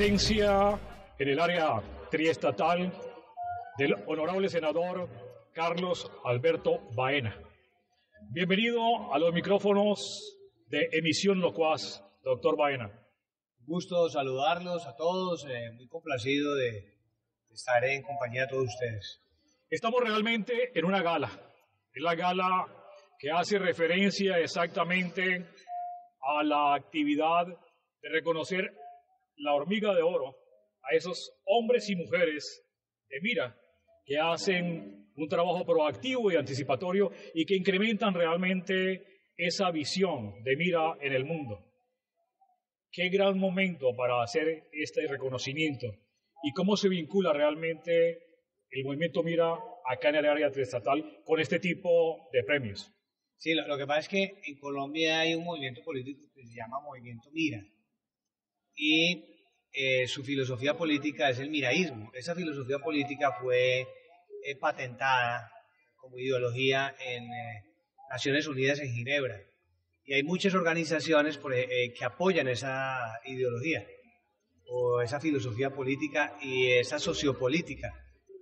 presencia en el área triestatal del honorable senador Carlos Alberto Baena. Bienvenido a los micrófonos de Emisión Locuaz, doctor Baena. Gusto saludarlos a todos, eh, muy complacido de estar en compañía de todos ustedes. Estamos realmente en una gala, es la gala que hace referencia exactamente a la actividad de reconocer la hormiga de oro a esos hombres y mujeres de mira que hacen un trabajo proactivo y anticipatorio y que incrementan realmente esa visión de mira en el mundo. Qué gran momento para hacer este reconocimiento y cómo se vincula realmente el movimiento Mira acá en el área estatal con este tipo de premios. Sí, lo, que pasa es que en Colombia hay un movimiento político que se llama Movimiento Mira y eh, su filosofía política es el miraísmo. Esa filosofía política fue eh, patentada como ideología en eh, Naciones Unidas en Ginebra. Y hay muchas organizaciones que apoyan esa ideología o esa filosofía política y esa sociopolítica,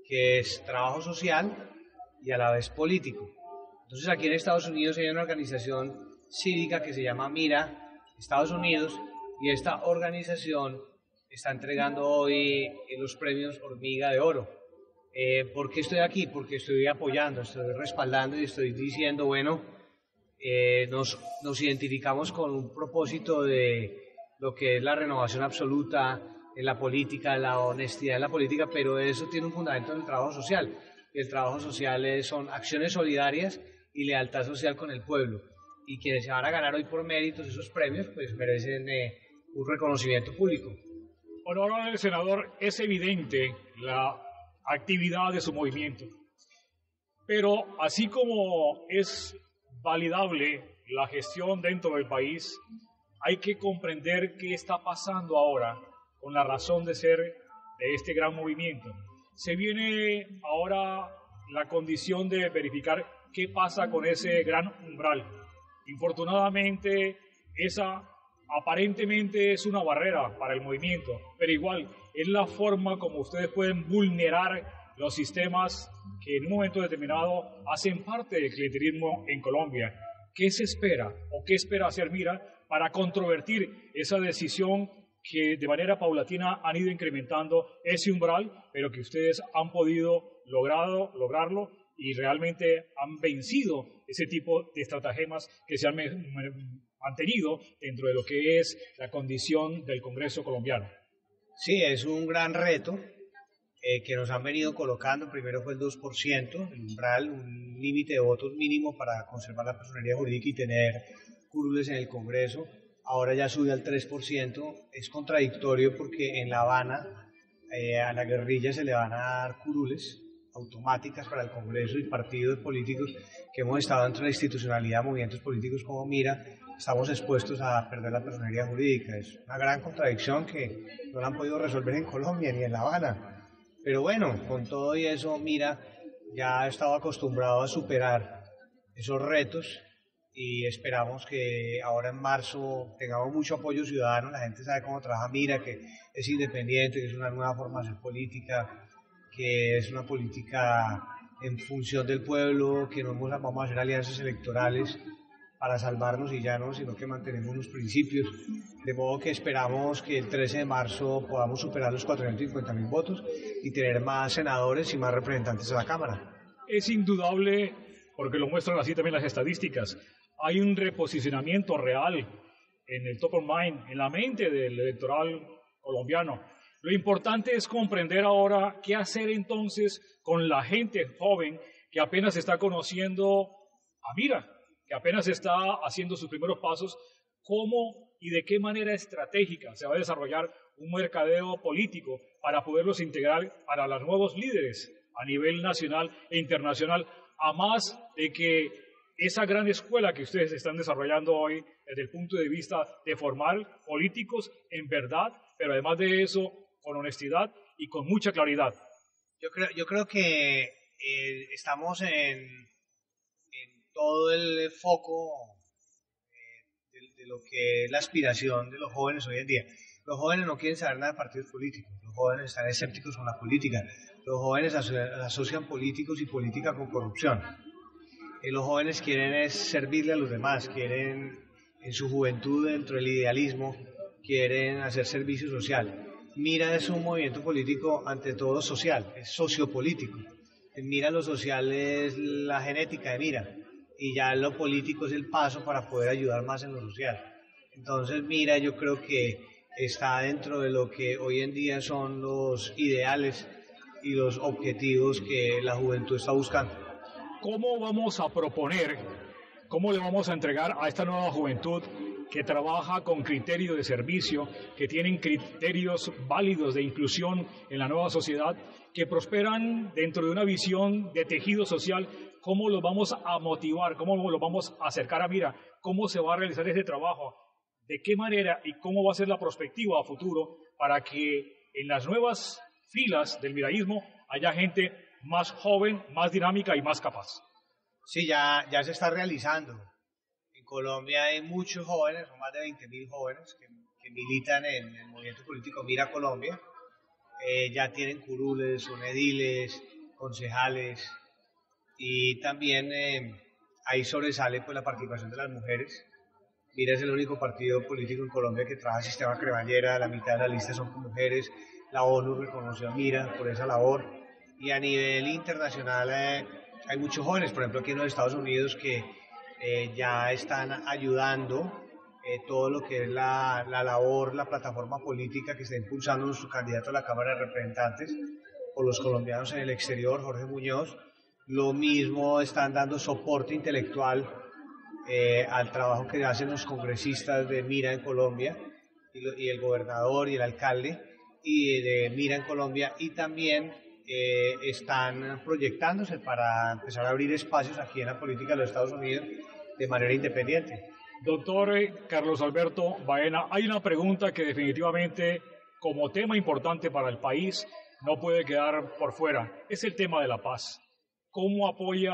que es trabajo social y a la vez político. Entonces aquí en Estados Unidos hay una organización cívica que se llama Mira Estados Unidos y esta organización está entregando hoy eh, los premios Hormiga de Oro. Eh, ¿Por qué estoy aquí? Porque estoy apoyando, estoy respaldando y estoy diciendo, bueno, eh, nos, identificamos con un propósito de lo que es la renovación absoluta en la política, la honestidad en la política, pero eso tiene un fundamento en el trabajo social. El trabajo social son acciones solidarias y lealtad social con el pueblo. Y quienes se van a ganar hoy por méritos esos premios, pues merecen un reconocimiento público. Honorable senador, es evidente la actividad de su movimiento, pero así como es validable la gestión dentro del país, hay que comprender qué está pasando ahora con la razón de ser de este gran movimiento. Se viene ahora la condición de verificar qué pasa con ese gran umbral. Infortunadamente, esa aparentemente es una barrera para el movimiento, pero igual es la forma como ustedes pueden vulnerar los sistemas que en un momento determinado hacen parte del clientelismo en Colombia. ¿Qué se espera o qué espera hacer Mira para controvertir esa decisión que de manera paulatina han ido incrementando ese umbral, pero que ustedes han podido logrado, lograrlo y realmente han vencido ese tipo de estratagemas que se han mantenido dentro de lo que es la condición del Congreso colombiano. Sí, es un gran reto eh, que nos han venido colocando. Primero fue el 2%, el umbral, un límite de votos mínimo para conservar la personería jurídica y tener curules en el Congreso. Ahora ya sube al 3%. Es contradictorio porque en La Habana eh, a la guerrilla se le van a dar curules automáticas para el Congreso y partidos políticos que hemos estado entre la institucionalidad, movimientos políticos como Mira, estamos expuestos a perder la personería jurídica. Es una gran contradicción que no la han podido resolver en Colombia ni en La Habana. Pero bueno, con todo y eso, mira, ya ha estado acostumbrado a superar esos retos y esperamos que ahora en marzo tengamos mucho apoyo ciudadano. La gente sabe cómo trabaja Mira, que es independiente, que es una nueva formación política, que es una política en función del pueblo, que no vamos a hacer alianzas electorales para salvarnos y ya no, sino que mantenemos los principios. De modo que esperamos que el 13 de marzo podamos superar los 450 mil votos y tener más senadores y más representantes de la Cámara. Es indudable, porque lo muestran así también las estadísticas, hay un reposicionamiento real en el top of mind, en la mente del electoral colombiano. Lo importante es comprender ahora qué hacer entonces con la gente joven que apenas está conociendo a Mira, que apenas está haciendo sus primeros pasos, cómo y de qué manera estratégica se va a desarrollar un mercadeo político para poderlos integrar para los nuevos líderes a nivel nacional e internacional, a más de que esa gran escuela que ustedes están desarrollando hoy desde el punto de vista de formar políticos en verdad, pero además de eso con honestidad y con mucha claridad. Yo creo, yo creo que eh, estamos en, todo el foco eh, de, lo que es la aspiración de los jóvenes hoy en día. Los jóvenes no quieren saber nada de partidos políticos, los jóvenes están escépticos con la política, los jóvenes asocian políticos y política con corrupción. Y los jóvenes quieren es servirle a los demás, quieren en su juventud, dentro del idealismo, quieren hacer servicio social. Mira es un movimiento político ante todo social, es sociopolítico. Mira lo social es la genética de Mira y ya lo político es el paso para poder ayudar más en lo social. Entonces Mira yo creo que está dentro de lo que hoy en día son los ideales y los objetivos que la juventud está buscando. ¿Cómo vamos a proponer, cómo le vamos a entregar a esta nueva juventud que trabaja con criterios de servicio, que tienen criterios válidos de inclusión en la nueva sociedad, que prosperan dentro de una visión de tejido social, cómo los vamos a motivar, cómo los vamos a acercar a mira, cómo se va a realizar ese trabajo, de qué manera y cómo va a ser la perspectiva a futuro para que en las nuevas filas del miraísmo haya gente más joven, más dinámica y más capaz. Sí, ya, ya se está realizando. En Colombia hay muchos jóvenes, son más de 20.000 jóvenes que, militan en el movimiento político Mira Colombia. Eh, ya tienen curules, son ediles, concejales y también eh, ahí sobresale pues, la participación de las mujeres. Mira es el único partido político en Colombia que trabaja sistema cremallera, la mitad de la lista son mujeres, la ONU reconoció a Mira por esa labor y a nivel internacional eh, hay muchos jóvenes, por ejemplo aquí en los Estados Unidos que eh, ya están ayudando eh, todo lo que es la, la, labor, la plataforma política que está impulsando su candidato a la Cámara de Representantes por los colombianos en el exterior, Jorge Muñoz. Lo mismo están dando soporte intelectual al trabajo que hacen los congresistas de Mira en Colombia y, y el gobernador y el alcalde y de Mira en Colombia y también eh, están proyectándose para empezar a abrir espacios aquí en la política de los Estados Unidos de manera independiente. Doctor eh, Carlos Alberto Baena, hay una pregunta que definitivamente como tema importante para el país no puede quedar por fuera. Es el tema de la paz. ¿Cómo apoya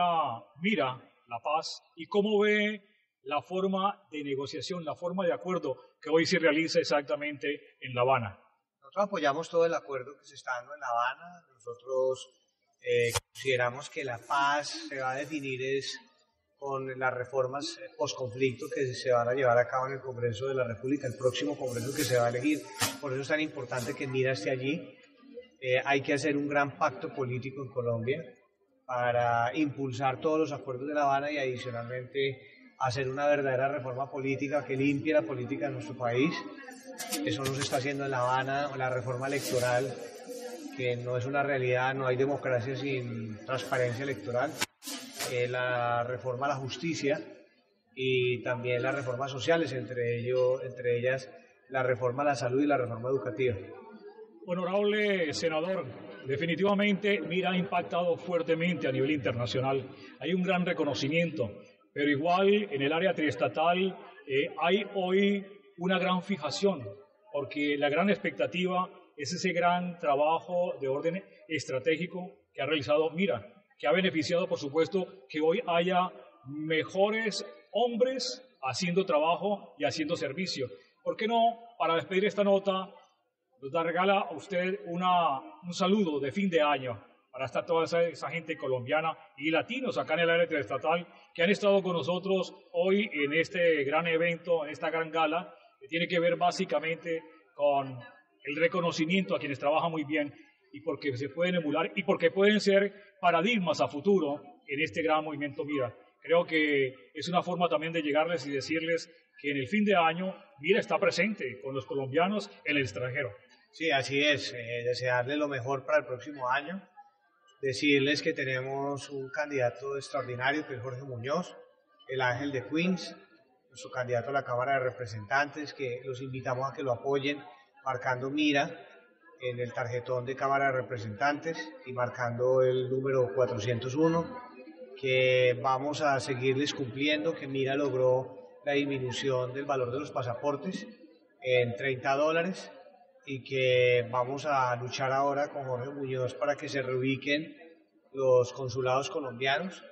Mira la paz y cómo ve la forma de negociación, la forma de acuerdo que hoy se realiza exactamente en La Habana? Nosotros apoyamos todo el acuerdo que se está dando en La Habana. Nosotros eh, consideramos que la paz se va a definir es con las reformas post-conflicto que se van a llevar a cabo en el Congreso de la República, el próximo Congreso que se va a elegir. Por eso es tan importante que Mira esté allí. Eh, hay que hacer un gran pacto político en Colombia para impulsar todos los acuerdos de La Habana y adicionalmente hacer una verdadera reforma política que limpie la política de nuestro país eso no se está haciendo en La Habana, la reforma electoral, que no es una realidad, no hay democracia sin transparencia electoral, eh, la reforma a la justicia y también las reformas sociales, entre, ello, entre ellas la reforma a la salud y la reforma educativa. Honorable senador, definitivamente Mira ha impactado fuertemente a nivel internacional. Hay un gran reconocimiento, pero igual en el área triestatal eh, hay hoy una gran fijación, porque la gran expectativa es ese gran trabajo de orden estratégico que ha realizado Mira, que ha beneficiado, por supuesto, que hoy haya mejores hombres haciendo trabajo y haciendo servicio. ¿Por qué no, para despedir esta nota, nos da regala a usted una, un saludo de fin de año para estar toda esa, gente colombiana y latinos acá en el área estatal que han estado con nosotros hoy en este gran evento, en esta gran gala, que tiene que ver básicamente con el reconocimiento a quienes trabajan muy bien y porque se pueden emular y porque pueden ser paradigmas a futuro en este gran movimiento Mira. Creo que es una forma también de llegarles y decirles que en el fin de año Mira está presente con los colombianos en el extranjero. Sí, así es. Eh, desearles lo mejor para el próximo año. Decirles que tenemos un candidato extraordinario que es Jorge Muñoz, el ángel de Queens, su candidato a la Cámara de Representantes, que los invitamos a que lo apoyen marcando mira en el tarjetón de Cámara de Representantes y marcando el número 401, que vamos a seguirles cumpliendo, que Mira logró la disminución del valor de los pasaportes en 30 dólares y que vamos a luchar ahora con Jorge Muñoz para que se reubiquen los consulados colombianos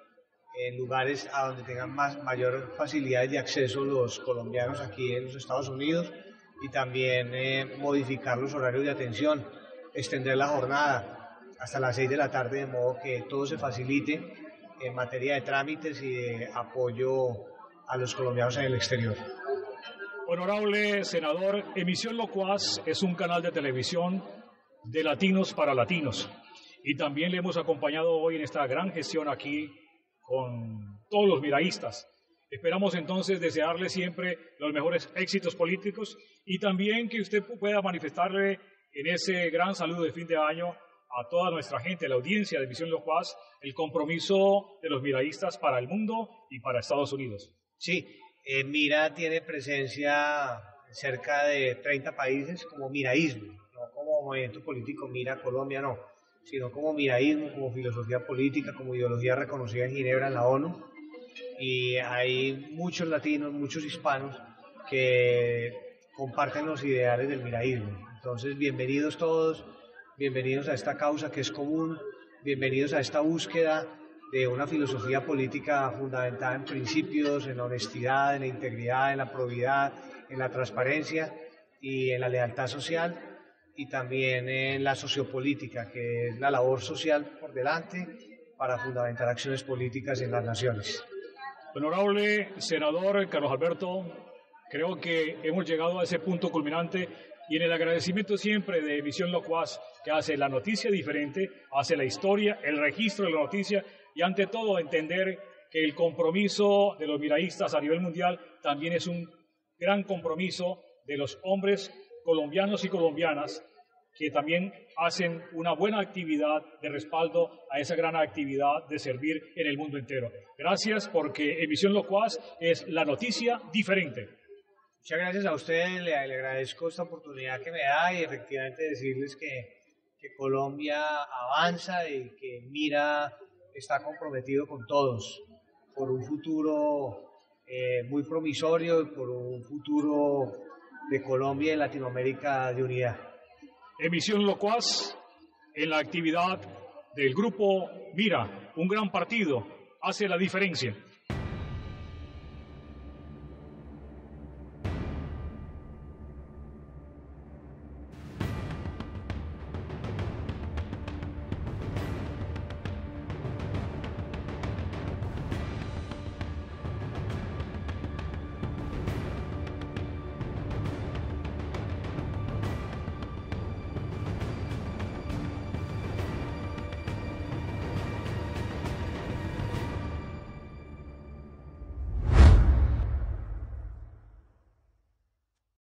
en lugares a donde tengan más, mayor facilidad de acceso los colombianos aquí en los Estados Unidos y también eh, modificar los horarios de atención, extender la jornada hasta las 6 de la tarde de modo que todo se facilite en materia de trámites y de apoyo a los colombianos en el exterior. Honorable senador, Emisión Locuaz es un canal de televisión de latinos para latinos y también le hemos acompañado hoy en esta gran gestión aquí con todos los miraístas. Esperamos entonces desearle siempre los mejores éxitos políticos y también que usted pueda manifestarle en ese gran saludo de fin de año a toda nuestra gente, la audiencia de Misión Locuaz, el compromiso de los miraístas para el mundo y para Estados Unidos. Sí, eh, Mira tiene presencia en cerca de 30 países como miraísmo, no como movimiento político Mira Colombia, no, sino como miraísmo, como filosofía política, como ideología reconocida en Ginebra en la ONU y hay muchos latinos, muchos hispanos que comparten los ideales del miraísmo. Entonces, bienvenidos todos, bienvenidos a esta causa que es común, bienvenidos a esta búsqueda de una filosofía política fundamentada en principios, en la honestidad, en la integridad, en la probidad, en la transparencia y en la lealtad social y también en la sociopolítica, que es la labor social por delante para fundamentar acciones políticas en las naciones. Honorable senador Carlos Alberto, creo que hemos llegado a ese punto culminante y en el agradecimiento siempre de Emisión Locuaz, que hace la noticia diferente, hace la historia, el registro de la noticia y ante todo entender que el compromiso de los miraístas a nivel mundial también es un gran compromiso de los hombres colombianos y colombianas que también hacen una buena actividad de respaldo a esa gran actividad de servir en el mundo entero. Gracias porque Emisión Locuaz es la noticia diferente. Muchas gracias a usted, le, agradezco esta oportunidad que me da y efectivamente decirles que, Colombia avanza y que Mira está comprometido con todos por un futuro eh, muy promisorio y por un futuro de Colombia y Latinoamérica de unidad. Emisión Locuaz en la actividad del grupo Mira, un gran partido, hace la diferencia.